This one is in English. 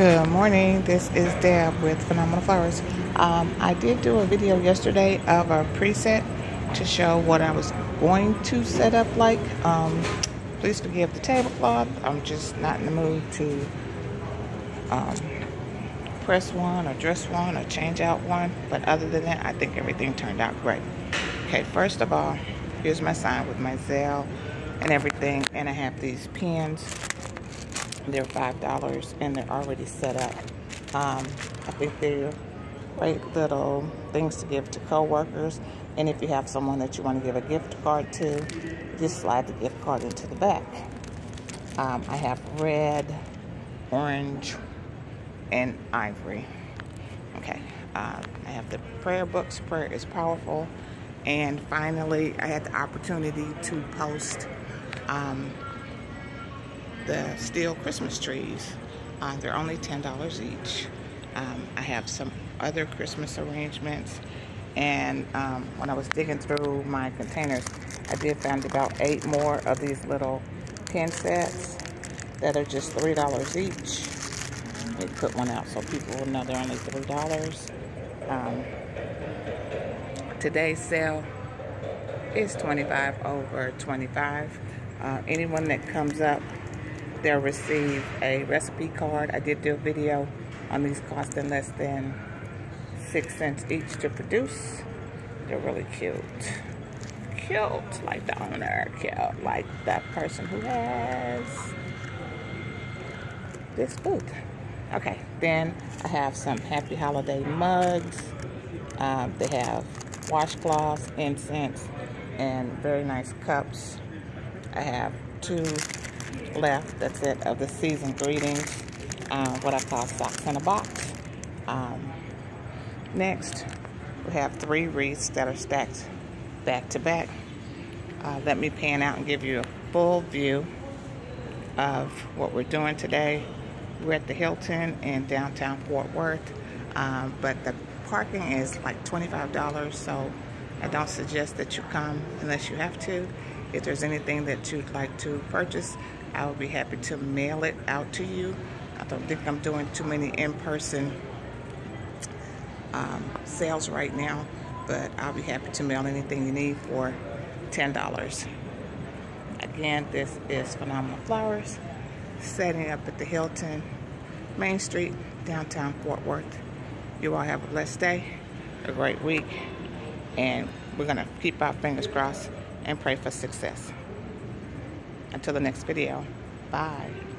Good morning. This is Deb with Fauxnomenal Flowers. Um, I did do a video yesterday of a preset to show what I was going to set up like. Um, please forgive the tablecloth. I'm just not in the mood to um, press one or dress one or change out one. But other than that, I think everything turned out great. Okay, first of all, here's my sign with my Zelle and everything. And I have these pins they're $5 and they're already set up. Um, I think they're great little things to give to coworkers. And if you have someone that you want to give a gift card to, just slide the gift card into the back. Um, I have red, orange, and ivory. Okay, uh, I have the prayer books. Prayer is powerful. And finally, I had the opportunity to post um, the steel Christmas trees. Uh, they're only $10 each. Um, I have some other Christmas arrangements. And um, when I was digging through my containers, I did find about eight more of these little pin sets that are just $3 each. Let me put one out so people will know they're only $3. Um, today's sale is 25 over 25. Uh, anyone that comes up they'll receive a recipe card. I did do a video on these costing less than six cents each to produce. They're really cute. Cute, like the owner, cute, like that person who has this food. Okay, then I have some happy holiday mugs. Um, they have washcloths, incense, and very nice cups. I have two left. That's it of the season greetings. Uh, what I call socks in a box. Um, next, we have three wreaths that are stacked back to back. Uh, let me pan out and give you a full view of what we're doing today. We're at the Hilton in downtown Fort Worth, um, but the parking is like $25, so I don't suggest that you come unless you have to. If there's anything that you'd like to purchase, I will be happy to mail it out to you. I don't think I'm doing too many in-person um, sales right now, but I'll be happy to mail anything you need for $10. Again, this is Fauxnomenal Flowers, setting up at the Hilton, Main Street, downtown Fort Worth. You all have a blessed day, a great week, and we're going to keep our fingers crossed and pray for success. Until the next video, bye.